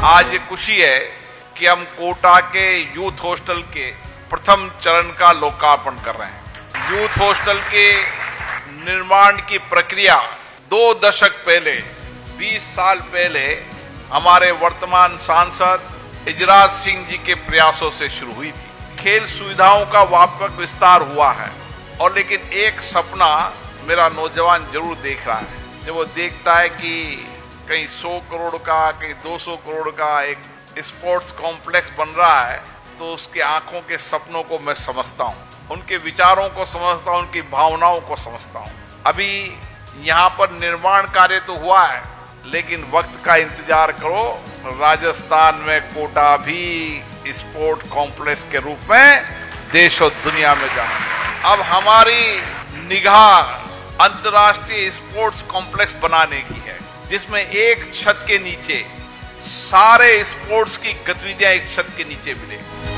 आज ये खुशी है कि हम कोटा के यूथ हॉस्टल के प्रथम चरण का लोकार्पण कर रहे हैं। यूथ हॉस्टल के निर्माण की प्रक्रिया दो दशक पहले 20 साल पहले हमारे वर्तमान सांसद इजराज सिंह जी के प्रयासों से शुरू हुई थी। खेल सुविधाओं का व्यापक विस्तार हुआ है और लेकिन एक सपना मेरा नौजवान ज़रूर देख रहा है। जब वो देखता है कि कहीं 100 करोड़ का, कहीं 200 करोड़ का एक स्पोर्ट्स कॉम्प्लेक्स बन रहा है तो उसके आँखों के सपनों को मैं समझता हूँ। उनके विचारों को समझता हूँ, उनकी भावनाओं को समझता हूँ। अभी यहाँ पर निर्माण कार्य तो हुआ है, लेकिन वक्त का इंतज़ार करो। राजस्थान में कोटा भी स्पोर्ट कॉम्प्लेक्स के रूप में देश और दुनिया में जाना। अब हमारी निगाह अंतर्राष्ट्रीय स्पोर्ट्स कॉम्प्लेक्स बनाने की है। जिसमें एक छत के नीचे सारे स्पोर्ट्स की गतिविधियाँ एक छत के नीचे मिले